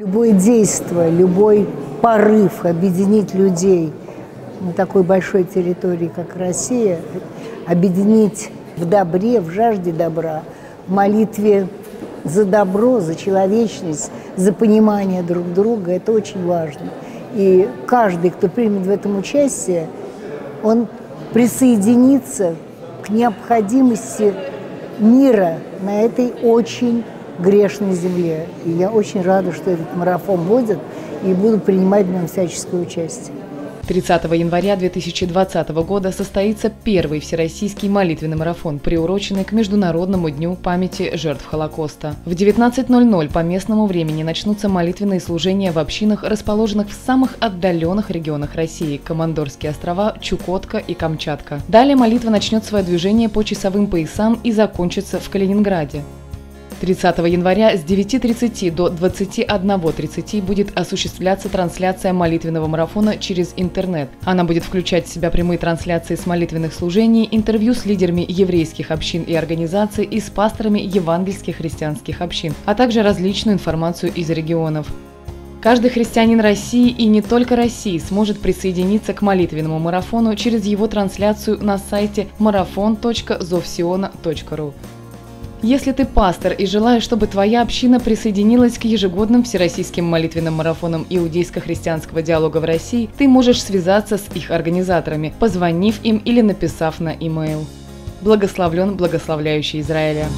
любое действие, любой порыв объединить людей на такой большой территории, как Россия, объединить в добре, в жажде добра, в молитве за добро, за человечность, за понимание друг друга, это очень важно. И каждый, кто примет в этом участие, он присоединится к необходимости мира на этой очень грешной земле. И я очень рада, что этот марафон будет, и буду принимать в нем всяческое участие. 30 января 2020 года состоится первый всероссийский молитвенный марафон, приуроченный к Международному дню памяти жертв Холокоста. В 19.00 по местному времени начнутся молитвенные служения в общинах, расположенных в самых отдаленных регионах России – Командорские острова, Чукотка и Камчатка. Далее молитва начнет свое движение по часовым поясам и закончится в Калининграде. 30 января с 9.30 до 21.30 будет осуществляться трансляция молитвенного марафона через интернет. Она будет включать в себя прямые трансляции с молитвенных служений, интервью с лидерами еврейских общин и организаций и с пасторами евангельских христианских общин, а также различную информацию из регионов. Каждый христианин России и не только России сможет присоединиться к молитвенному марафону через его трансляцию на сайте marathon.zovsiona.ru. Если ты пастор и желаешь, чтобы твоя община присоединилась к ежегодным всероссийским молитвенным марафонам иудейско-христианского диалога в России, ты можешь связаться с их организаторами, позвонив им или написав на e-mail. Благословлен, благословляющий Израиля.